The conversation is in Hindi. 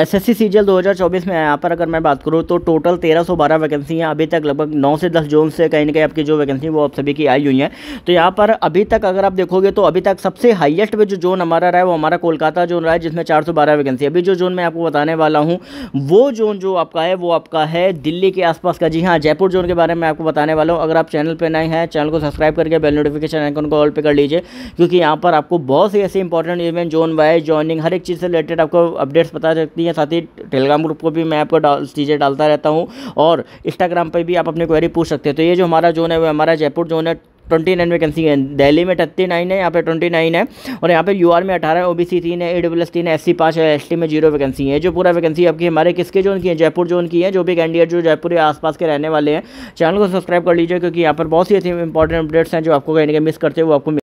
एस एस सी सी दो हज़ार चौबीस में यहाँ पर अगर मैं बात करूँ तो टोटल तेरह सौ बारह वैकेंसी हैं। अभी तक लगभग नौ से दस जोन से कहीं ना कहीं आपकी जो वैकेंसी वो आप सभी की आई हुई हैं। तो यहाँ पर अभी तक अगर आप देखोगे तो अभी तक सबसे हाईएस्ट में जो जोन हमारा रहा है, वो हमारा कोलकाता जोन रहा है, जिसमें चार सौ बारह वैकेंसी अभी जो जोन मैं आपको बताने वाला हूँ, वो जोन जो आपका है, वो आपका है दिल्ली के आसपास का। जी हाँ जयपुर जोन के बारे में आपको बताने वाला हूँ। अगर आप चैनल पर नए हैं चैनल को सब्सक्राइब करके बेल नोटिफिकेशन आइकन को ऑल पे कर लीजिए, क्योंकि यहाँ पर आपको बहुत सी ऐसे important event zone wise joining हर एक चीज़ से रिलेटेड आपको अपडेट्स पता सकती हैं। साथ ही टेलीग्राम ग्रुप को भी मैं आपको डाल, चीज़ें डालता रहता हूँ और इंस्टाग्राम पर भी आप अपनी क्वेरी पूछ सकते हैं। तो ये जो हमारा जोन है, वो हमारा जयपुर जोन है ट्वेंटी नाइन वैकेंसी है। दिल्ली में थर्टी नाइन है, यहाँ पे ट्वेंटी नाइन है और यहाँ पे यूआर में अठारह ओ बी सी तीन है ए डब्ल्यू एस तीन है एस सी पाँच है एस टी में ज़ीरो वैकेंसी है। जो पूरा वैकेंसी आपकी हमारे किसके जोन की है? जयपुर जोन की है, जो भी कैंडिडेट जो जयपुर या आसपास के रहने वाले हैं चैनल को सब्सक्राइब कर लीजिए क्योंकि यहाँ पर बहुत सी ऐसी इंपॉर्टेंट अपडेट्स हैं जो आपको कहीं ना कहीं मिस करते हैं, वो आपको